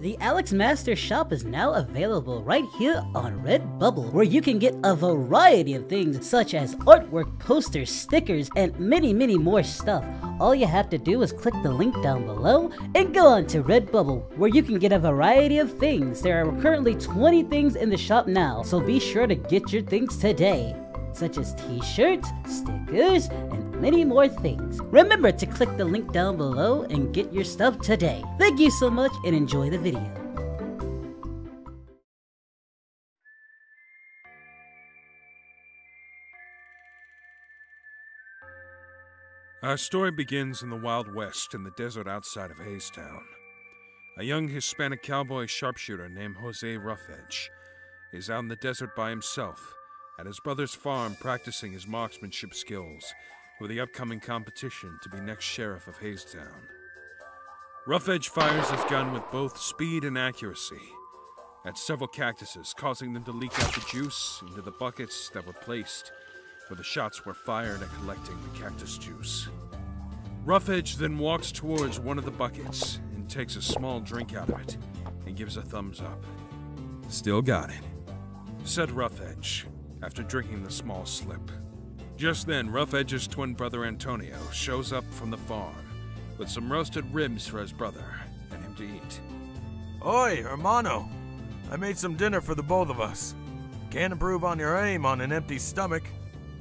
The Alex Master shop is now available right here on Redbubble, where you can get a variety of things such as artwork, posters, stickers, and many, many more stuff. All you have to do is click the link down below and go on to Redbubble, where you can get a variety of things. There are currently 20 things in the shop now, so be sure to get your things today such as t-shirts, stickers, and many more things. Remember to click the link down below and get your stuff today. Thank you so much and enjoy the video. Our story begins in the Wild West in the desert outside of Haystown. A young Hispanic cowboy sharpshooter named Jose Roughedge is out in the desert by himself at his brother's farm practicing his marksmanship skills for the upcoming competition to be next sheriff of Haystown. Roughedge fires his gun with both speed and accuracy at several cactuses, causing them to leak out the juice into the buckets that were placed where the shots were fired at collecting the cactus juice. Rough Edge then walks towards one of the buckets and takes a small drink out of it and gives a thumbs up. Still got it, said Roughedge after drinking the small slip. Just then, Rough Edge's twin brother Antonio shows up from the farm with some roasted ribs for his brother and him to eat. Oi, hermano! I made some dinner for the both of us. Can't improve on your aim on an empty stomach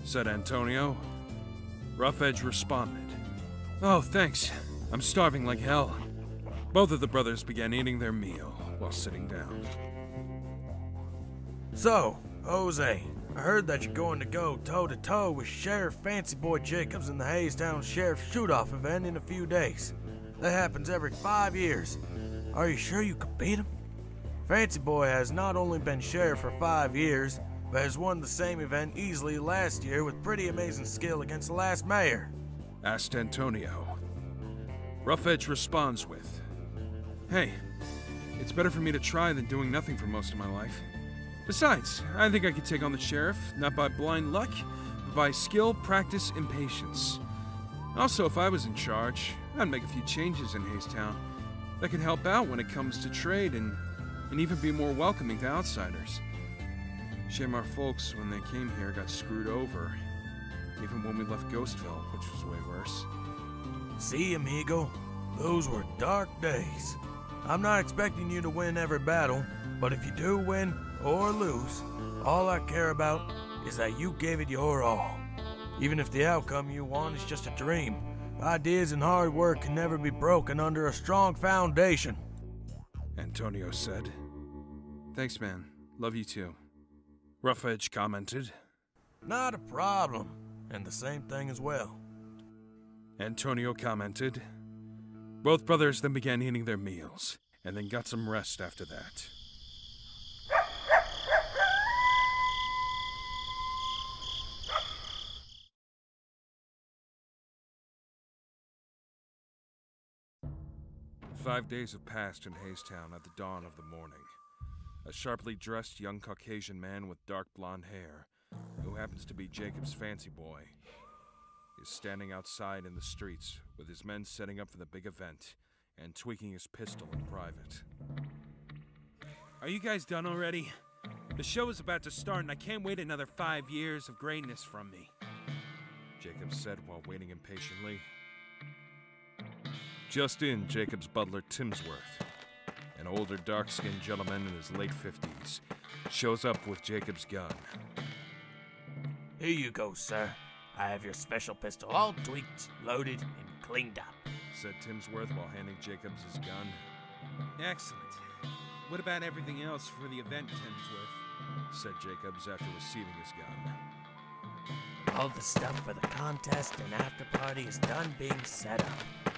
said Antonio. Rough Edge responded. Oh, thanks. I'm starving like hell. Both of the brothers began eating their meal while sitting down. So, Jose, I heard that you're going to go toe to toe with Sheriff Fancy Boy Jacobs in the Haystown Sheriff Shoot Off event in a few days. That happens every five years. Are you sure you could beat him? Fancy Boy has not only been sheriff for five years, but has won the same event easily last year with pretty amazing skill against the last mayor. Asked Antonio. Rough Edge responds with, Hey, it's better for me to try than doing nothing for most of my life. Besides, I think I could take on the sheriff, not by blind luck, but by skill, practice, and patience. Also, if I was in charge, I'd make a few changes in Haystown that could help out when it comes to trade and, and even be more welcoming to outsiders. Shame our folks, when they came here, got screwed over. Even when we left Ghostville, which was way worse. See, amigo, those were dark days. I'm not expecting you to win every battle, but if you do win or lose, all I care about is that you gave it your all. Even if the outcome you want is just a dream, ideas and hard work can never be broken under a strong foundation. Antonio said. Thanks, man. Love you too. Roughedge commented. Not a problem. And the same thing as well. Antonio commented. Both brothers then began eating their meals, and then got some rest after that. Five days have passed in Haystown at the dawn of the morning. A sharply dressed young Caucasian man with dark blonde hair, who happens to be Jacob's fancy boy, is standing outside in the streets with his men setting up for the big event and tweaking his pistol in private. Are you guys done already? The show is about to start and I can't wait another five years of greatness from me. Jacob said while waiting impatiently. Just in, Jacob's butler Timsworth, an older dark skinned gentleman in his late 50s, shows up with Jacob's gun. Here you go, sir. I have your special pistol all tweaked, loaded, and cleaned up. Said Timsworth while handing Jacobs his gun. Excellent. What about everything else for the event, Timsworth? Said Jacobs after receiving his gun. All the stuff for the contest and after party is done being set up.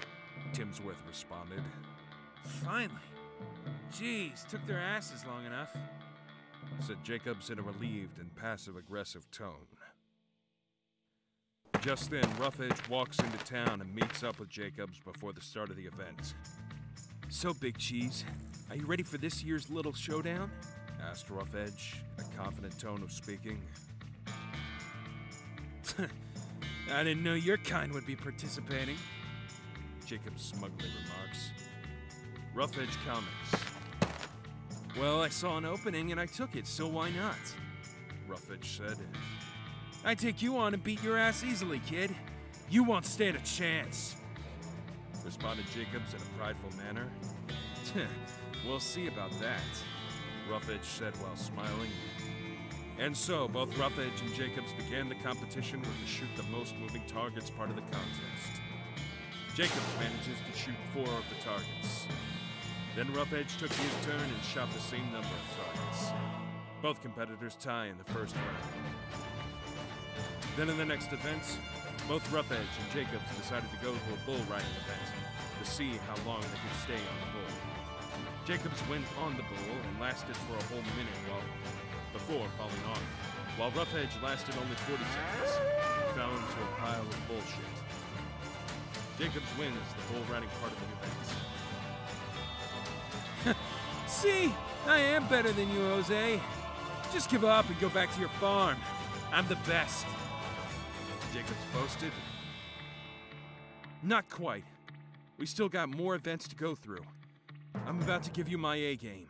Timsworth responded. Finally. Jeez, took their asses long enough. Said Jacobs in a relieved and passive aggressive tone. Just then, Roughedge walks into town and meets up with Jacobs before the start of the event. So, Big Cheese, are you ready for this year's little showdown? asked Roughedge, in a confident tone of speaking. I didn't know your kind would be participating, Jacob smugly remarks. Roughedge comments. Well, I saw an opening and I took it, so why not? Roughedge said. I take you on and beat your ass easily, kid. You won't stand a chance. Responded Jacobs in a prideful manner. we'll see about that, Roughedge said while smiling. And so, both Roughedge and Jacobs began the competition with the shoot the most moving targets part of the contest. Jacobs manages to shoot four of the targets. Then Roughedge took his turn and shot the same number of targets. Both competitors tie in the first round. Then in the next event, both Roughedge and Jacobs decided to go to a bull riding event to see how long they could stay on the bull. Jacobs went on the bull and lasted for a whole minute while before falling off, while Roughedge lasted only 40 seconds and fell into a pile of bullshit. Jacobs wins the bull riding part of the event. See, I am better than you, Jose. Just give up and go back to your farm. I'm the best. Jacobs boasted. Not quite. We still got more events to go through. I'm about to give you my A game.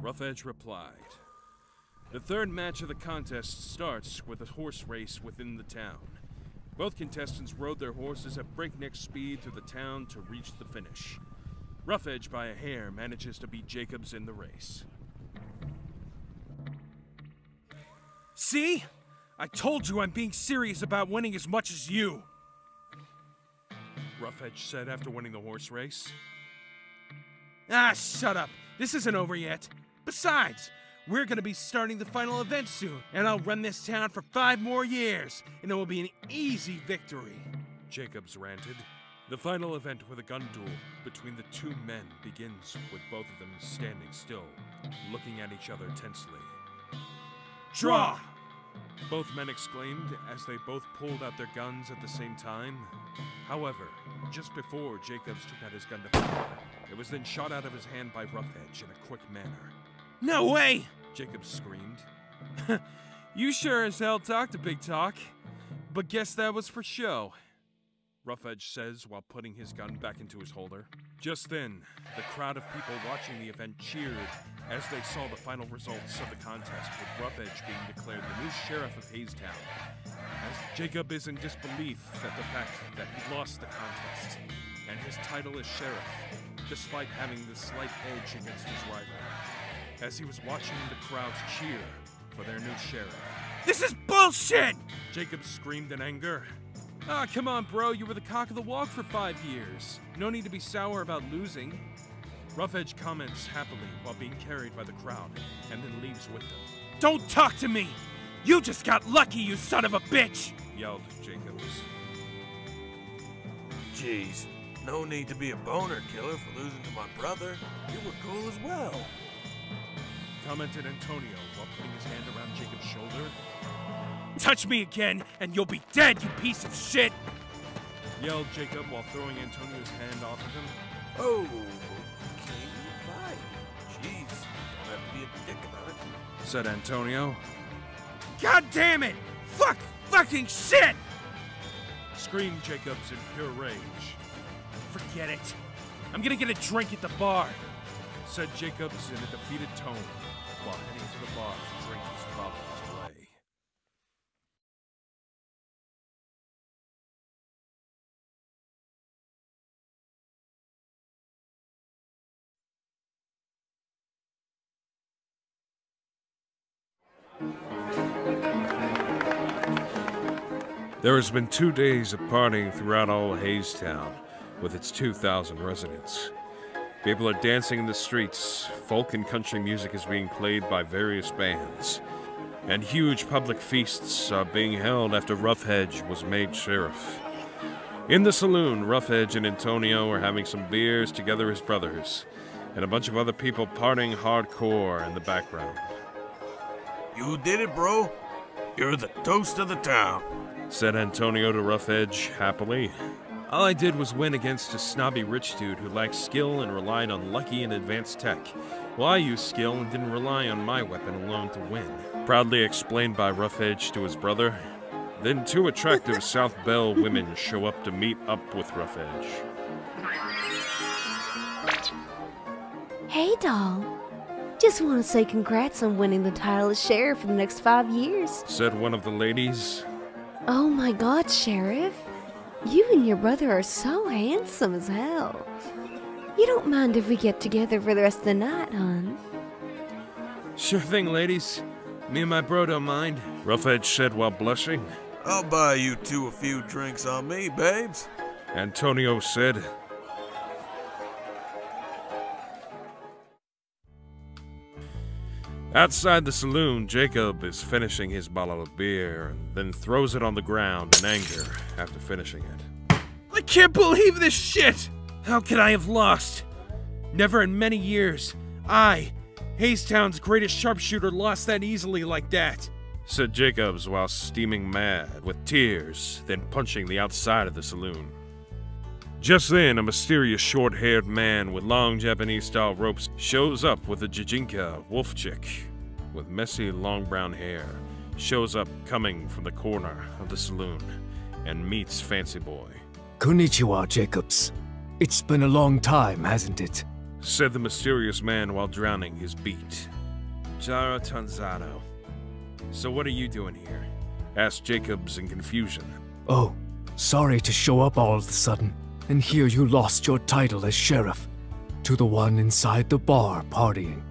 Rough Edge replied. The third match of the contest starts with a horse race within the town. Both contestants rode their horses at breakneck speed through the town to reach the finish. Roughedge, by a hair, manages to beat Jacobs in the race. See? I told you I'm being serious about winning as much as you! Roughedge said after winning the horse race. Ah, shut up! This isn't over yet. Besides, we're gonna be starting the final event soon, and I'll run this town for five more years, and it will be an easy victory. Jacobs ranted. The final event with a gun duel between the two men begins with both of them standing still, looking at each other tensely. Draw! Both men exclaimed as they both pulled out their guns at the same time. However, just before Jacobs took out his gun to fire, it was then shot out of his hand by Roughedge in a quick manner. No way! Jacobs screamed. you sure as hell talked a big talk, but guess that was for show. Rough Edge says while putting his gun back into his holder. Just then, the crowd of people watching the event cheered as they saw the final results of the contest, with Rough Edge being declared the new sheriff of Haystown. As Jacob is in disbelief at the fact that he lost the contest, and his title as sheriff, despite having the slight edge against his rival. As he was watching the crowds cheer for their new sheriff. This is bullshit! Jacob screamed in anger. Ah, come on, bro. You were the cock of the walk for five years. No need to be sour about losing. Roughedge comments happily while being carried by the crowd, and then leaves with them. Don't talk to me! You just got lucky, you son of a bitch! yelled Jacobs. Jeez, no need to be a boner killer for losing to my brother. You were cool as well. Commented Antonio while putting his hand around Jacob's shoulder. Touch me again, and you'll be dead, you piece of shit! Yelled Jacob while throwing Antonio's hand off of him. Oh, okay, fine. Jeez, don't have to be a dick about it. Said Antonio. God damn it! Fuck fucking shit! Screamed Jacobs in pure rage. Forget it. I'm gonna get a drink at the bar, said Jacobs in a defeated tone while heading to the bar to drink his problems away. There has been two days of partying throughout all of Haystown, with its 2,000 residents. People are dancing in the streets, folk and country music is being played by various bands, and huge public feasts are being held after Roughedge was made sheriff. In the saloon, Roughedge and Antonio are having some beers together as brothers, and a bunch of other people partying hardcore in the background. You did it, bro. You're the toast of the town. Said Antonio to Roughedge happily. All I did was win against a snobby rich dude who lacked skill and relied on lucky and advanced tech. Well, I used skill and didn't rely on my weapon alone to win. Proudly explained by Roughedge to his brother. Then two attractive Southern Belle women show up to meet up with Roughedge. Hey, doll. Just want to say congrats on winning the title of sheriff for the next five years. Said one of the ladies. Oh my god, Sheriff. You and your brother are so handsome as hell. You don't mind if we get together for the rest of the night, hon? Sure thing, ladies. Me and my bro don't mind. Rough Edge said while blushing. I'll buy you two a few drinks on me, babes. Antonio said. Outside the saloon, Jacob is finishing his bottle of beer and then throws it on the ground in anger after finishing it. I can't believe this shit! How could I have lost? Never in many years, I, Haystown's greatest sharpshooter, lost that easily like that, said Jacobs while steaming mad with tears, then punching the outside of the saloon. Just then, a mysterious short haired man with long Japanese style ropes shows up with a Jijinka wolf chick with messy long brown hair. Shows up coming from the corner of the saloon and meets Fancy Boy. Konnichiwa, Jacobs. It's been a long time, hasn't it? Said the mysterious man while drowning his beat. Jaro Tanzano. So what are you doing here? Asked Jacobs in confusion. Oh, sorry to show up all of a sudden and hear you lost your title as sheriff to the one inside the bar partying.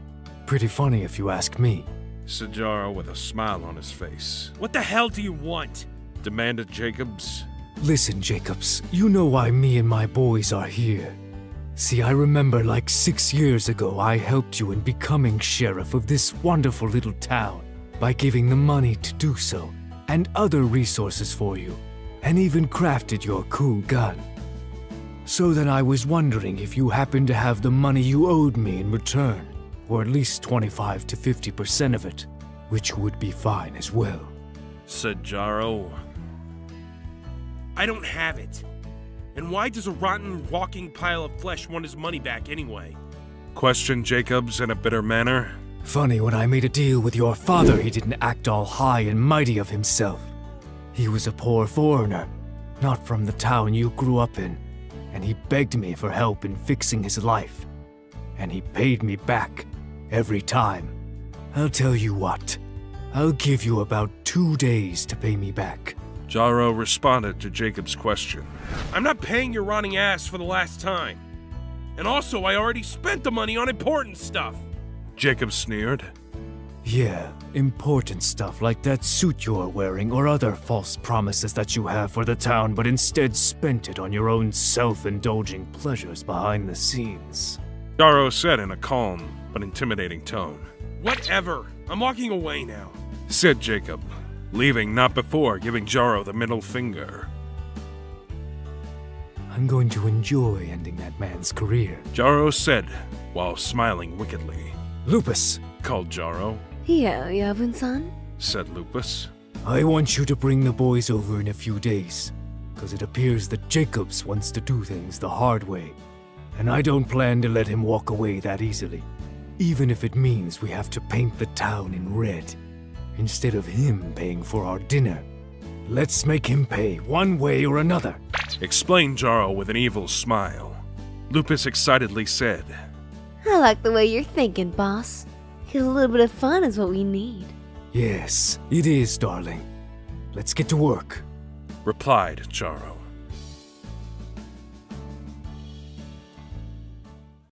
Pretty funny if you ask me. Said Jaro with a smile on his face. What the hell do you want? Demanded Jacobs. Listen, Jacobs, you know why me and my boys are here. See, I remember like six years ago I helped you in becoming sheriff of this wonderful little town by giving the money to do so, and other resources for you, and even crafted your cool gun. So then I was wondering if you happened to have the money you owed me in return, or at least 25 to 50% of it, which would be fine as well. Said Jaro. I don't have it. And why does a rotten, walking pile of flesh want his money back anyway? Questioned Jacobs in a bitter manner. Funny, when I made a deal with your father, he didn't act all high and mighty of himself. He was a poor foreigner, not from the town you grew up in, and he begged me for help in fixing his life. And he paid me back, every time. I'll tell you what, I'll give you about two days to pay me back. Jaro responded to Jacob's question. I'm not paying your rotting ass for the last time. And also, I already spent the money on important stuff. Jacob sneered. Yeah, important stuff like that suit you're wearing or other false promises that you have for the town, but instead spent it on your own self indulging pleasures behind the scenes. Jaro said in a calm but intimidating tone. Whatever. I'm walking away now, said Jacob, leaving not before giving Jaro the middle finger. I'm going to enjoy ending that man's career. Jaro said while smiling wickedly. Lupus, Called Jaro, Yeah, Yavun-san? said Lupus. I want you to bring the boys over in a few days, because it appears that Jacobs wants to do things the hard way, and I don't plan to let him walk away that easily, even if it means we have to paint the town in red, instead of him paying for our dinner. Let's make him pay one way or another. Explained Jaro with an evil smile. Lupus excitedly said, I like the way you're thinking, boss. Cause a little bit of fun is what we need. Yes, it is, darling. Let's get to work. replied Jaro.